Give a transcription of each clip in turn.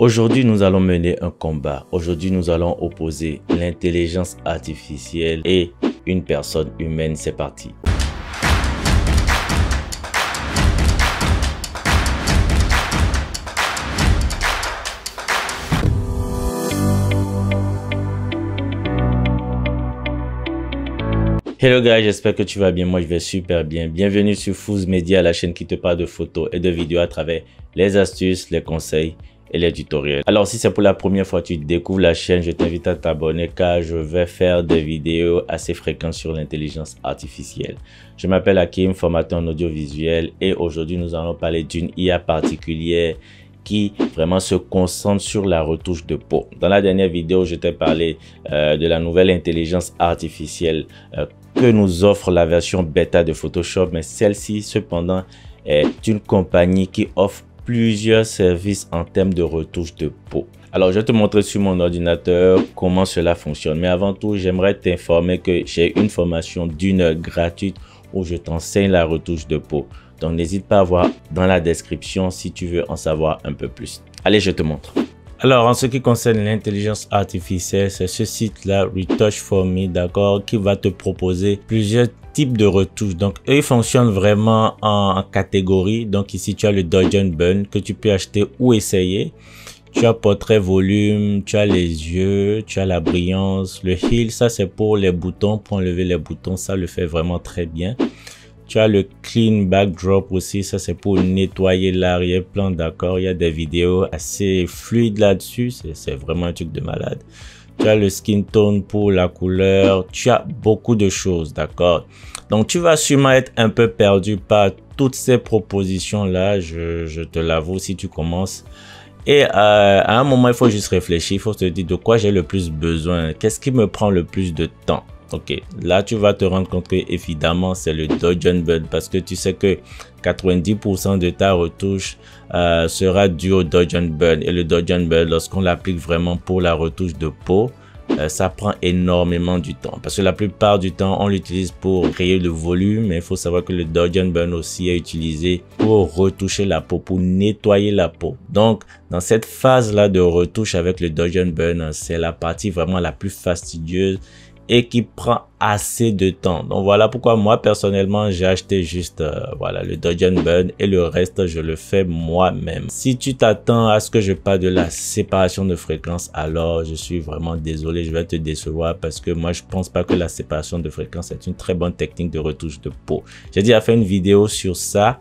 Aujourd'hui, nous allons mener un combat. Aujourd'hui, nous allons opposer l'intelligence artificielle et une personne humaine. C'est parti. Hello guys, j'espère que tu vas bien. Moi, je vais super bien. Bienvenue sur Fools Media, la chaîne qui te parle de photos et de vidéos à travers les astuces, les conseils et les tutoriels. Alors, si c'est pour la première fois que tu découvres la chaîne, je t'invite à t'abonner car je vais faire des vidéos assez fréquentes sur l'intelligence artificielle. Je m'appelle Hakim, formateur en audiovisuel et aujourd'hui, nous allons parler d'une IA particulière qui vraiment se concentre sur la retouche de peau. Dans la dernière vidéo, je t'ai parlé euh, de la nouvelle intelligence artificielle euh, que nous offre la version bêta de Photoshop, mais celle-ci cependant est une compagnie qui offre plusieurs services en termes de retouche de peau. Alors, je vais te montrer sur mon ordinateur comment cela fonctionne. Mais avant tout, j'aimerais t'informer que j'ai une formation d'une heure gratuite où je t'enseigne la retouche de peau. Donc, n'hésite pas à voir dans la description si tu veux en savoir un peu plus. Allez, je te montre. Alors, en ce qui concerne l'intelligence artificielle, c'est ce site-là, Retouch for Me, d'accord, qui va te proposer plusieurs types de retouches. Donc, eux, ils fonctionnent vraiment en, catégorie. Donc, ici, tu as le Dodge and Burn que tu peux acheter ou essayer. Tu as portrait volume, tu as les yeux, tu as la brillance. Le heal, ça c'est pour les boutons, pour enlever les boutons, ça le fait vraiment très bien. Tu as le clean backdrop aussi, ça c'est pour nettoyer l'arrière-plan, d'accord? Il y a des vidéos assez fluides là-dessus, c'est vraiment un truc de malade. Tu as le skin tone pour la couleur, tu as beaucoup de choses, d'accord? Donc tu vas sûrement être un peu perdu par toutes ces propositions-là, je, te l'avoue si tu commences. Et euh, à un moment, il faut juste réfléchir, il faut se dire de quoi j'ai le plus besoin, qu'est-ce qui me prend le plus de temps? Ok, là tu vas te rendre compte que évidemment c'est le Dodge and Burn parce que tu sais que 90% de ta retouche euh, sera due au Dodge and Burn et le Dodge and Burn lorsqu'on l'applique vraiment pour la retouche de peau, euh, ça prend énormément du temps parce que la plupart du temps on l'utilise pour créer le volume mais il faut savoir que le Dodge and Burn aussi est utilisé pour retoucher la peau, pour nettoyer la peau. Donc dans cette phase là de retouche avec le Dodge and Burn, c'est la partie vraiment la plus fastidieuse et qui prend assez de temps. Donc voilà pourquoi moi personnellement j'ai acheté juste euh, voilà le Dodge Burn et le reste je le fais moi-même. Si tu t'attends à ce que je parle de la séparation de fréquence alors je suis vraiment désolé je vais te décevoir parce que moi je pense pas que la séparation de fréquence est une très bonne technique de retouche de peau. J'ai déjà fait une vidéo sur ça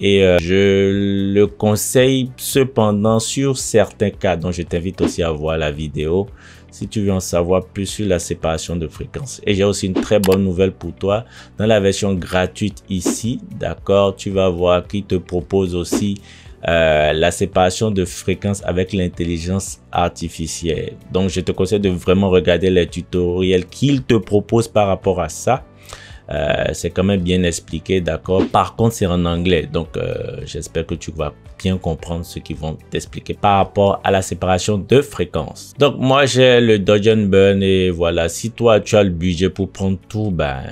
et euh, je le conseille cependant sur certains cas donc je t'invite aussi à voir la vidéo si tu veux en savoir plus sur la séparation de fréquences. Et j'ai aussi une très bonne nouvelle pour toi. Dans la version gratuite ici, d'accord, tu vas voir qu'il te propose aussi euh, la séparation de fréquences avec l'intelligence artificielle. Donc, je te conseille de vraiment regarder les tutoriels qu'il te propose par rapport à ça. Euh, c'est quand même bien expliqué, d'accord. Par contre, c'est en anglais, donc euh, j'espère que tu vas bien comprendre ce qu'ils vont t'expliquer par rapport à la séparation de fréquences. Donc moi, j'ai le Dodge Burn et voilà. Si toi, tu as le budget pour prendre tout, ben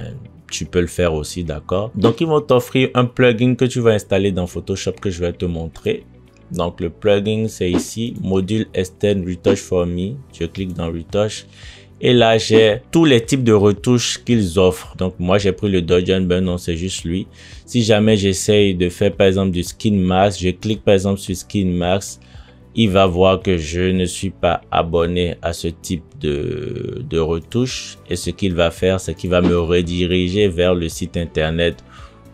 tu peux le faire aussi, d'accord. Donc ils vont t'offrir un plugin que tu vas installer dans Photoshop que je vais te montrer. Donc le plugin c'est ici, module Extend Retouch for Me. Je clique dans Retouch et là, j'ai tous les types de retouches qu'ils offrent. Donc, moi, j'ai pris le Dodge Burn, c'est juste lui. Si jamais j'essaye de faire, par exemple, du Skin Mask, je clique, par exemple, sur Skin Mask, il va voir que je ne suis pas abonné à ce type de, de retouche. Et ce qu'il va faire, c'est qu'il va me rediriger vers le site internet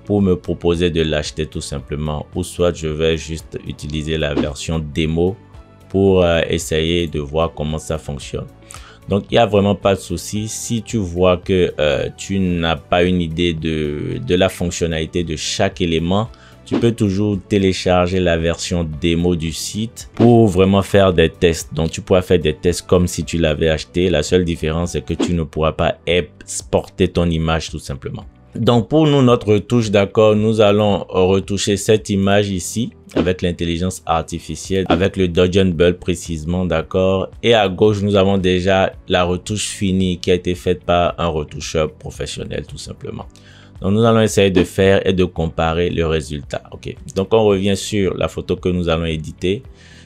pour me proposer de l'acheter tout simplement. Ou soit je vais juste utiliser la version démo pour euh, essayer de voir comment ça fonctionne. Donc, il n'y a vraiment pas de souci. Si tu vois que euh, tu n'as pas une idée de, la fonctionnalité de chaque élément, tu peux toujours télécharger la version démo du site pour vraiment faire des tests. Donc, tu pourras faire des tests comme si tu l'avais acheté. La seule différence, c'est que tu ne pourras pas exporter ton image tout simplement. Donc pour nous, notre retouche, d'accord, nous allons retoucher cette image ici avec l'intelligence artificielle, avec le Dodge Bull précisément, d'accord? Et à gauche, nous avons déjà la retouche finie qui a été faite par un retoucheur professionnel tout simplement. Donc nous allons essayer de faire et de comparer le résultat. Ok? Donc on revient sur la photo que nous allons éditer.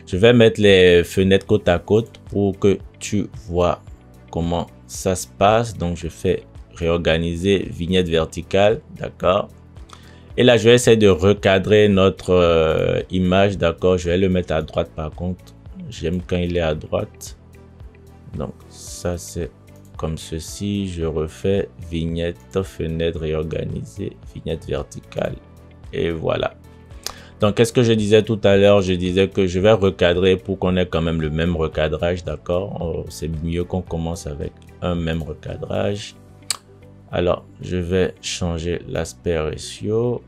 Je vais mettre les fenêtres côte à côte pour que tu vois comment ça se passe. Donc, je fais réorganiser vignette verticale, d'accord? Et là, je vais essayer de recadrer notre euh, image, d'accord Je vais le mettre à droite par contre. J'aime quand il est à droite. Donc, ça, c'est comme ceci. Je refais vignette, fenêtre réorganisée, vignette verticale. Et voilà. Donc, qu'est-ce que je disais tout à l'heure Je disais que je vais recadrer pour qu'on ait quand même le même recadrage, d'accord oh, C'est mieux qu'on commence avec un même recadrage. Alors, je vais changer l'aspect ratio.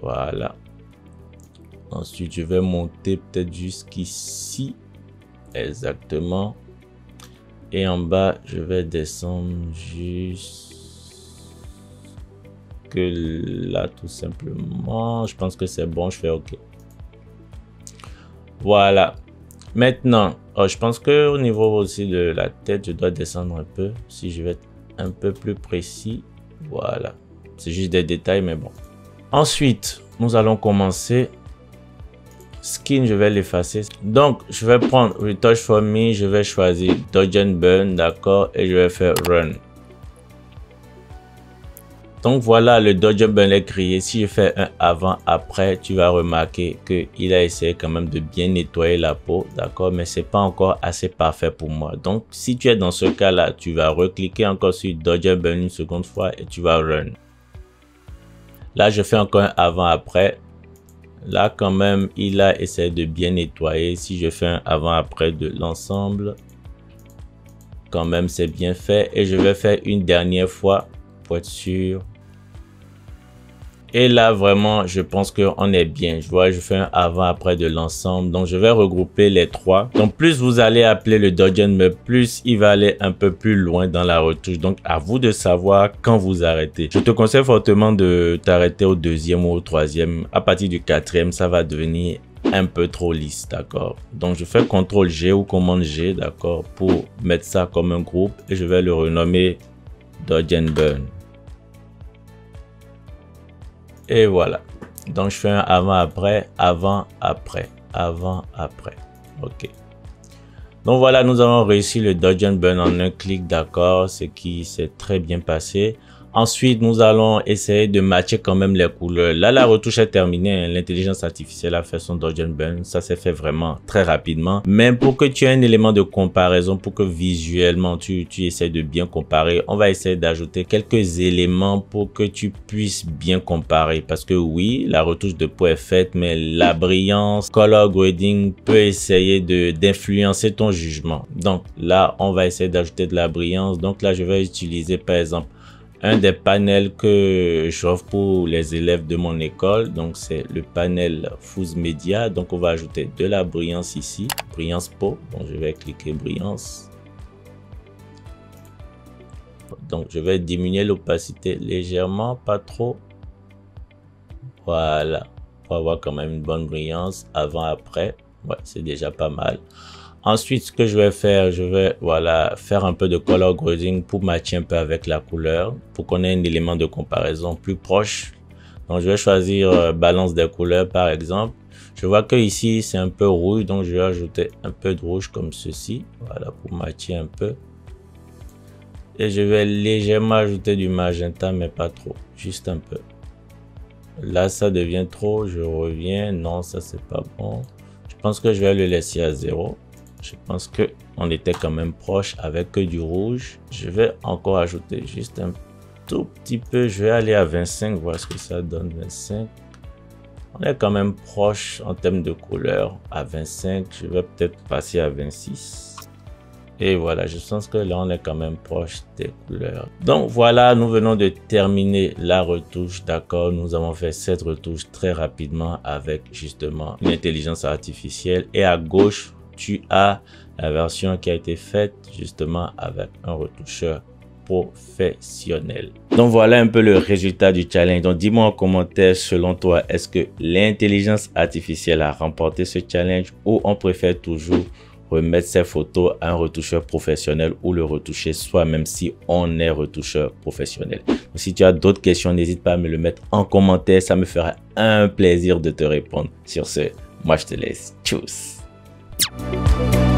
Voilà. Ensuite, je vais monter peut-être jusqu'ici. Exactement. Et en bas, je vais descendre juste là, tout simplement. Je pense que c'est bon. Je fais OK. Voilà. Maintenant, oh, je pense que au niveau aussi de la tête, je dois descendre un peu. Si je vais un peu plus précis. Voilà. C'est juste des détails, mais bon. Ensuite, nous allons commencer. Skin, je vais l'effacer. Donc, je vais prendre Retouch for Me. Je vais choisir Dodge and Burn, d'accord. Et je vais faire Run. Donc voilà, le Dodge Burn est créé. Si je fais un avant-après, tu vas remarquer qu'il a essayé quand même de bien nettoyer la peau, d'accord? Mais c'est pas encore assez parfait pour moi. Donc si tu es dans ce cas-là, tu vas recliquer encore sur Dodge Burn une seconde fois et tu vas Run. Là, je fais encore un avant-après. Là, quand même, il a essayé de bien nettoyer. Si je fais un avant-après de l'ensemble, quand même, c'est bien fait. Et je vais faire une dernière fois pour être sûr et là, vraiment, je pense qu'on est bien. Je vois, je fais un avant-après de l'ensemble. Donc, je vais regrouper les trois. Donc, plus vous allez appeler le Dodgen, mais plus il va aller un peu plus loin dans la retouche. Donc, à vous de savoir quand vous arrêtez. Je te conseille fortement de t'arrêter au deuxième ou au troisième. À partir du quatrième, ça va devenir un peu trop lisse, d'accord? Donc, je fais CTRL G ou commande G, d'accord Pour mettre ça comme un groupe et je vais le renommer Dodge Burn. Et voilà. Donc, je fais un avant-après, avant-après, avant-après. OK. Donc voilà, nous avons réussi le Dodge and Burn en un clic, d'accord, ce qui s'est très bien passé. Ensuite, nous allons essayer de matcher quand même les couleurs. Là, la retouche est terminée. Hein. L'intelligence artificielle a fait son dodge and burn. Ça s'est fait vraiment très rapidement. Mais pour que tu aies un élément de comparaison, pour que visuellement tu, tu de bien comparer, on va essayer d'ajouter quelques éléments pour que tu puisses bien comparer. Parce que oui, la retouche de peau est faite, mais la brillance, color grading peut essayer d'influencer ton jugement. Donc là, on va essayer d'ajouter de la brillance. Donc là, je vais utiliser par exemple un des panels que j'offre pour les élèves de mon école. Donc, c'est le panel Fuse Media. Donc, on va ajouter de la brillance ici. Brillance peau. Donc, je vais cliquer brillance. Donc, je vais diminuer l'opacité légèrement, pas trop. Voilà. Pour avoir quand même une bonne brillance avant-après. Ouais, c'est déjà pas mal. Ensuite, ce que je vais faire, je vais voilà faire un peu de color grading pour matcher un peu avec la couleur, pour qu'on ait un élément de comparaison plus proche. Donc, je vais choisir euh, balance des couleurs par exemple. Je vois que ici c'est un peu rouge, donc je vais ajouter un peu de rouge comme ceci, voilà pour matcher un peu. Et je vais légèrement ajouter du magenta, mais pas trop, juste un peu. Là, ça devient trop, je reviens. Non, ça c'est pas bon. Je pense que je vais le laisser à zéro. Je pense que on était quand même proche avec du rouge. Je vais encore ajouter juste un tout petit peu. Je vais aller à 25, voir ce que ça donne 25. On est quand même proche en termes de couleur à 25. Je vais peut-être passer à 26. Et voilà, je pense que là, on est quand même proche des couleurs. Donc voilà, nous venons de terminer la retouche. D'accord, nous avons fait cette retouche très rapidement avec justement une intelligence artificielle. Et à gauche, tu as la version qui a été faite justement avec un retoucheur professionnel. Donc voilà un peu le résultat du challenge. Donc dis-moi en commentaire selon toi, est-ce que l'intelligence artificielle a remporté ce challenge ou on préfère toujours remettre ses photos à un retoucheur professionnel ou le retoucher soi-même si on est retoucheur professionnel? si tu as d'autres questions, n'hésite pas à me le mettre en commentaire. Ça me fera un plaisir de te répondre. Sur ce, Moi, je te laisse. Tchuss. Thank you.